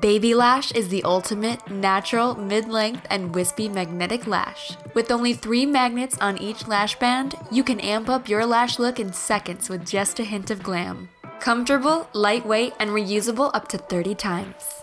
Baby Lash is the ultimate, natural, mid-length, and wispy magnetic lash. With only three magnets on each lash band, you can amp up your lash look in seconds with just a hint of glam. Comfortable, lightweight, and reusable up to 30 times.